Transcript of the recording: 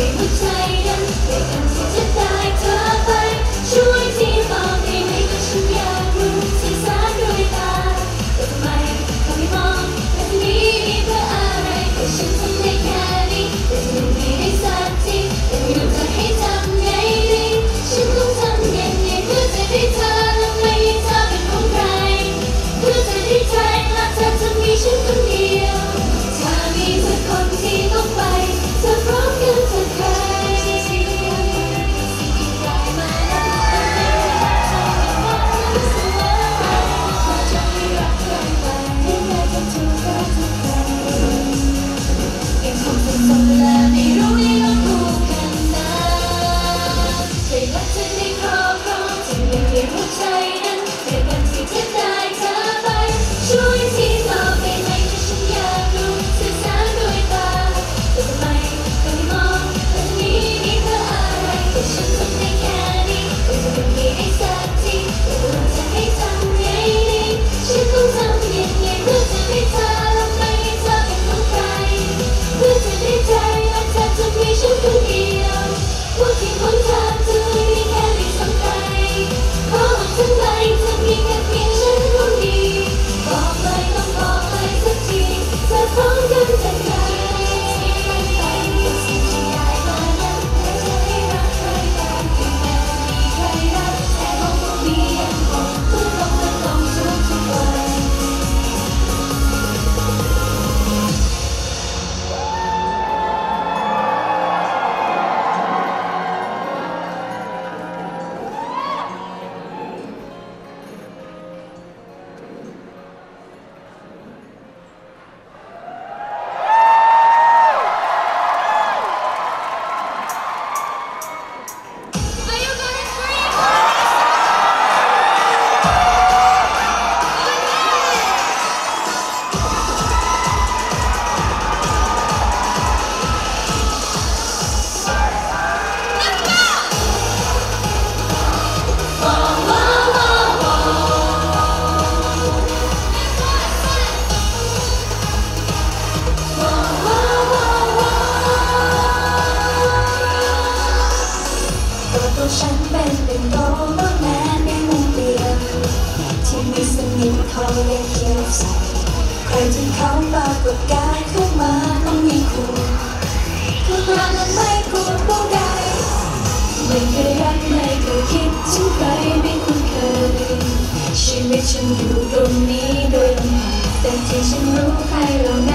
để bước trái đâm để cầm sẽ chết ไม่เขียวใส่ใครที่เขาปรากฏกายเข้ามาต้องมีคุณทุกเรานั้นไม่ควรผู้ใดไม่เคยรักไม่เคยคิดถึงใครไม่คุ้นเคยชีวิตฉันอยู่ตรงนี้โดยลำพังแต่ที่ฉันรู้ใครเรา